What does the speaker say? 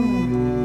Oh.